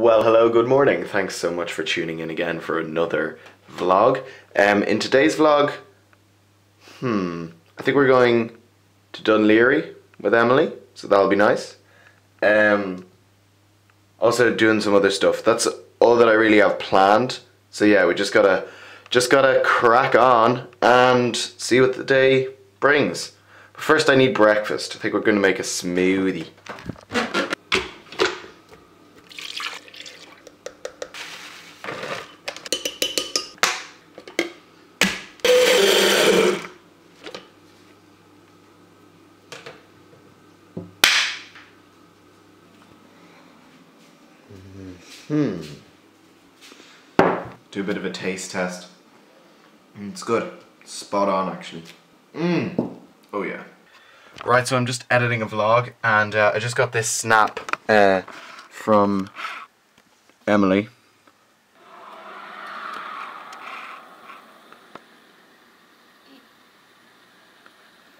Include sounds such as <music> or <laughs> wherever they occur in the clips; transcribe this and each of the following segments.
Well, hello, good morning. Thanks so much for tuning in again for another vlog. Um, in today's vlog, hmm, I think we're going to Dún Laoghaire with Emily, so that'll be nice. Um, also doing some other stuff. That's all that I really have planned. So yeah, we just gotta, just gotta crack on and see what the day brings. But first I need breakfast. I think we're gonna make a smoothie. Hmm. Do a bit of a taste test. Mm, it's good. Spot on, actually. Mmm. Oh, yeah. Right, so I'm just editing a vlog, and uh, I just got this snap uh, from Emily.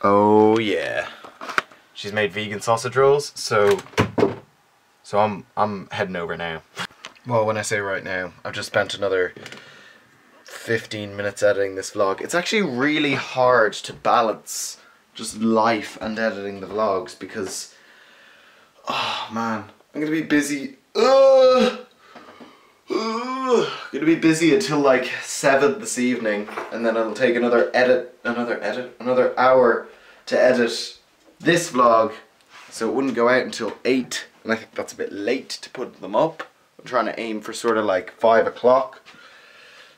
Oh, yeah. She's made vegan sausage rolls, so so I'm I'm heading over now. Well, when I say right now, I've just spent another 15 minutes editing this vlog. It's actually really hard to balance just life and editing the vlogs because, oh man, I'm gonna be busy. Ugh, ugh, gonna be busy until like 7 this evening and then it'll take another edit, another edit, another hour to edit this vlog so it wouldn't go out until 8 and I think that's a bit late to put them up. I'm trying to aim for sort of like 5 o'clock.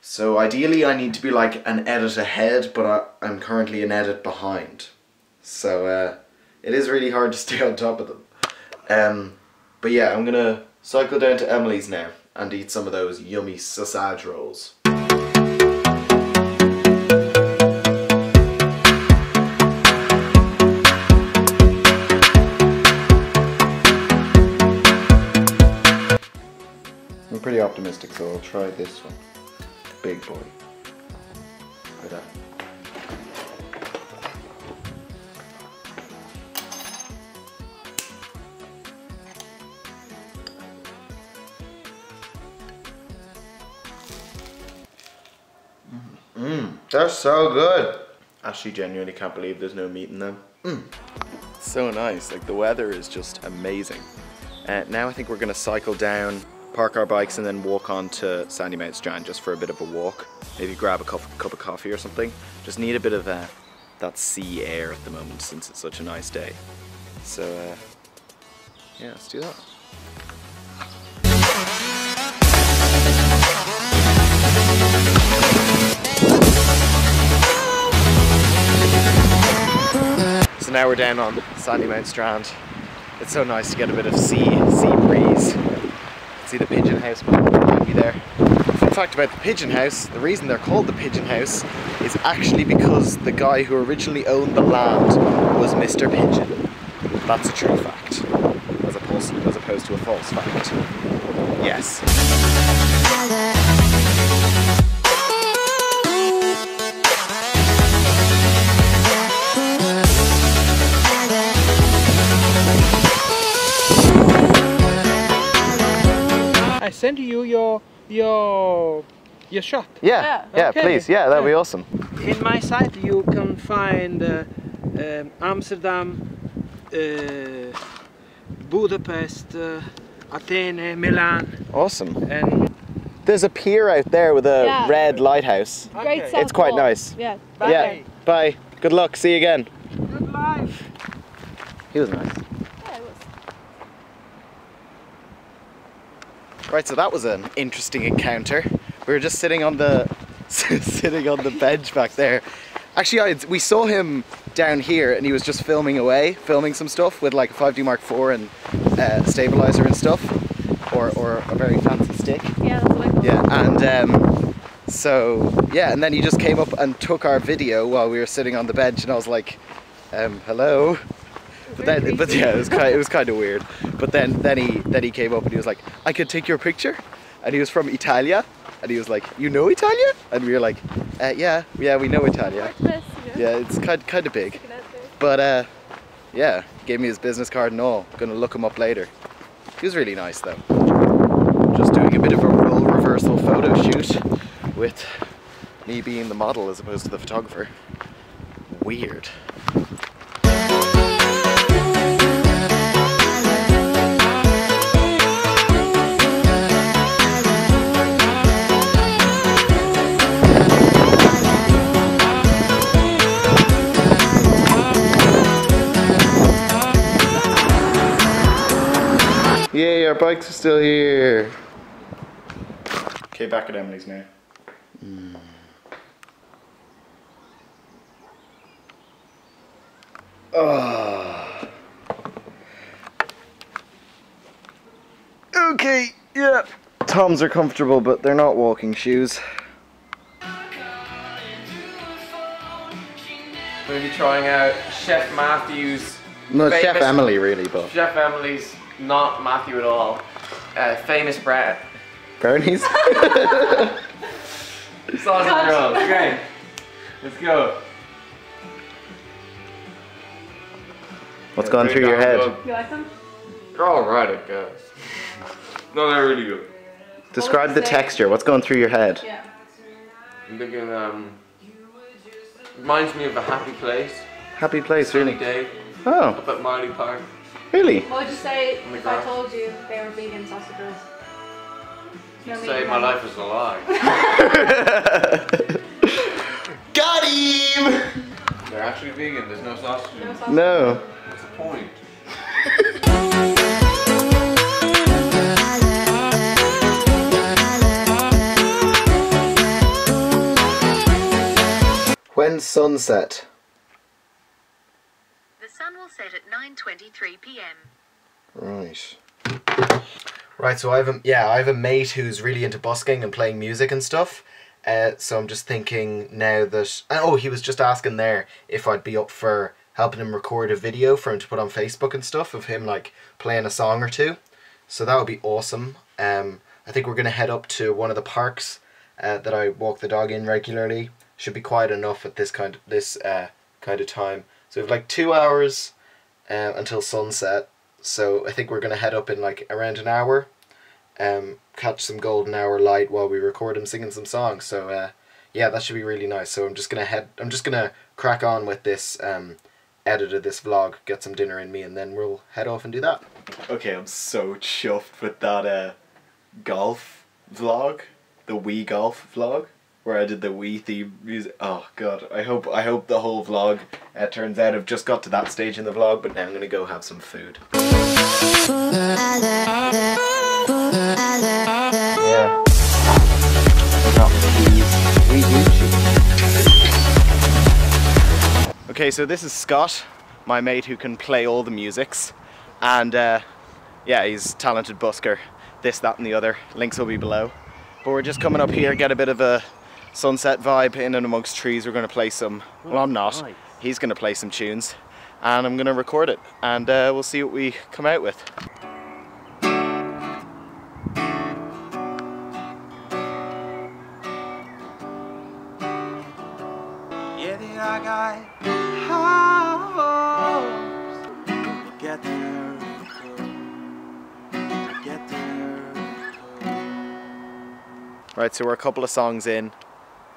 So ideally I need to be like an edit ahead, but I, am currently an edit behind. So uh, it is really hard to <laughs> stay on top of them. Um, but yeah, I'm gonna cycle down to Emily's now and eat some of those yummy sausage rolls. Pretty optimistic, so I'll try this one. Big boy. Like that. Mmm, they're so good. Actually, genuinely can't believe there's no meat in them. Mmm, so nice. Like the weather is just amazing. Uh, now I think we're gonna cycle down park our bikes and then walk on to Sandymount Strand just for a bit of a walk. Maybe grab a cup, cup of coffee or something. Just need a bit of uh, that sea air at the moment since it's such a nice day. So uh, yeah, let's do that. So now we're down on Sandymount Strand. It's so nice to get a bit of sea, sea breeze see the pigeon house me there. Fun fact about the pigeon house, the reason they're called the pigeon house is actually because the guy who originally owned the land was Mr. Pigeon. That's a true fact, as opposed, as opposed to a false fact. Yes. Send you your your your shot. Yeah, yeah, yeah okay. please. Yeah, that'd be awesome. In my site, you can find uh, um, Amsterdam, uh, Budapest, uh, Athene, Milan. Awesome. And there's a pier out there with a yeah. red lighthouse. Great okay. It's quite nice. Yeah. Bye. Yeah. Bye. Good luck. See you again. Good life. He was nice. Right, so that was an interesting encounter. We were just sitting on the <laughs> sitting on the bench back there. Actually, I, we saw him down here and he was just filming away, filming some stuff with like a 5D Mark IV and uh, stabilizer and stuff, or, or a very fancy stick. Yeah, that's what I Yeah, and um, so, yeah, and then he just came up and took our video while we were sitting on the bench and I was like, um, hello? But then, but yeah, it was <laughs> kind, of, it was kind of weird. But then, then he, then he came up and he was like, "I could take your picture," and he was from Italia, and he was like, "You know Italia?" And we were like, uh, "Yeah, yeah, we know Italia." Yeah, it's kind, kind of big. But uh, yeah, gave me his business card and all. Gonna look him up later. He was really nice though. Just doing a bit of a role reversal photo shoot with me being the model as opposed to the photographer. Weird. Yay, our bikes are still here. Okay, back at Emily's now. Oh. Okay, yeah. Toms are comfortable, but they're not walking shoes. We're going to be trying out Chef Matthew's. No, Chef Emily really, but Chef Emily's, not Matthew at all. Uh, famous bread. brownies. <laughs> Sausage rolls. Okay. Let's go. What's gone through your head? You like them? They're alright, I guess. No, they're really good. Describe the texture. What's going through your head? Yeah. I'm thinking, um. Reminds me of a happy place. Happy place, Sunny really. day Oh, up at Marlay Park. Really? What would you say my if I told you they were vegan sausage rolls? No meat Say my them. life is a lie. <laughs> Got him! They're actually vegan, there's no sausage. in No them. sausage. No. What's the point? When sunset? Sun will set at 9:23 p.m. Right. Right, so I have a yeah, I have a mate who's really into busking and playing music and stuff. Uh, so I'm just thinking now that oh, he was just asking there if I'd be up for helping him record a video for him to put on Facebook and stuff of him like playing a song or two. So that would be awesome. Um, I think we're gonna head up to one of the parks uh, that I walk the dog in regularly. Should be quiet enough at this kind of this uh, kind of time. So we have like two hours uh, until sunset. So I think we're gonna head up in like around an hour, um, catch some golden hour light while we record him singing some songs. So uh, yeah, that should be really nice. So I'm just gonna head. I'm just gonna crack on with this um, edit of this vlog, get some dinner in me, and then we'll head off and do that. Okay, I'm so chuffed with that uh, golf vlog, the Wii golf vlog, where I did the Wii theme music. Oh god, I hope I hope the whole vlog uh, turns out. I've just got to that stage in the vlog, but now I'm gonna go have some food. Yeah. Okay, so this is Scott, my mate who can play all the musics, and uh, yeah, he's talented busker. This, that, and the other. Links will be below. But we're just coming up here, get a bit of a sunset vibe in and amongst trees. We're going to play some. Well, I'm not. He's going to play some tunes, and I'm going to record it, and uh, we'll see what we come out with. Yeah, I got hopes. Get there, get there. Right, so we're a couple of songs in.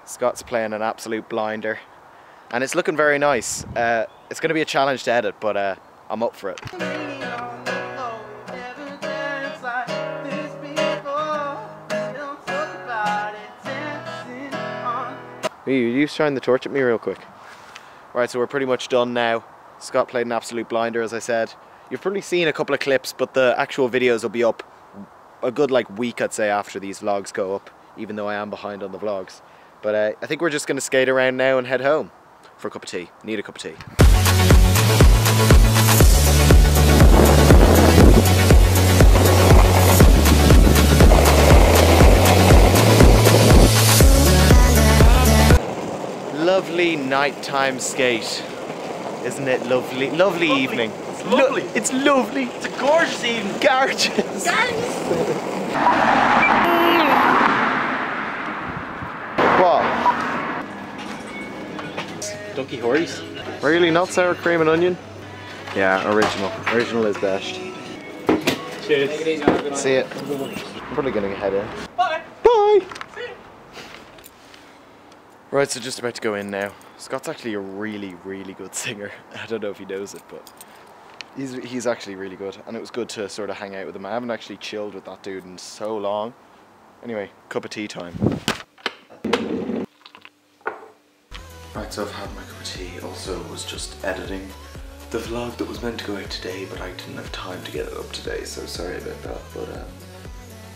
Scott's playing an absolute blinder, and it's looking very nice. Uh, it's going to be a challenge to edit, but uh, I'm up for it. You, you shine the torch at me real quick? Right, so we're pretty much done now. Scott played an absolute blinder, as I said. You've probably seen a couple of clips, but the actual videos will be up a good like week, I'd say, after these vlogs go up, even though I am behind on the vlogs. But uh, I think we're just going to skate around now and head home for a cup of tea. Need a cup of tea. Lovely nighttime skate. Isn't it lovely? Lovely, evening. It's lovely. it's lovely. It's a gorgeous evening. Gorgeous. <laughs> What? Donkey horse. Really? Not sour cream and onion? Yeah, original. Original is best. Cheers. Take it easy. Have a good night. See it. I'm probably gonna head in. Bye. Bye. Right, so just about to go in now. Scott's actually a really, really good singer. <laughs> I don't know if he knows it, but he's he's actually really good, and it was good to sort of hang out with him. I haven't actually chilled with that dude in so long. Anyway, cup of tea time. Right, so I've had my cup of tea. Also, was just editing the vlog that was meant to go out today, but I didn't have time to get it up today, so sorry about that. But um,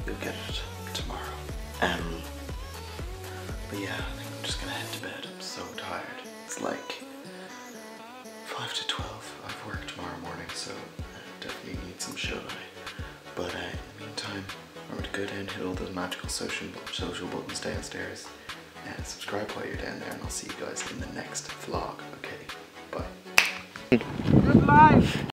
you'll get it tomorrow. Um, but yeah, I think I'm just gonna head to bed. I'm so tired. It's like five to twelve. I've work tomorrow morning, so I definitely need some shut eye. But uh, in the meantime, remember to go down, hit all those magical social social buttons downstairs, and subscribe while you're down there. And I'll see you guys in the next vlog. Okay, bye. Good life.